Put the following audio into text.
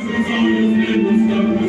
Sus all negros, campos negros,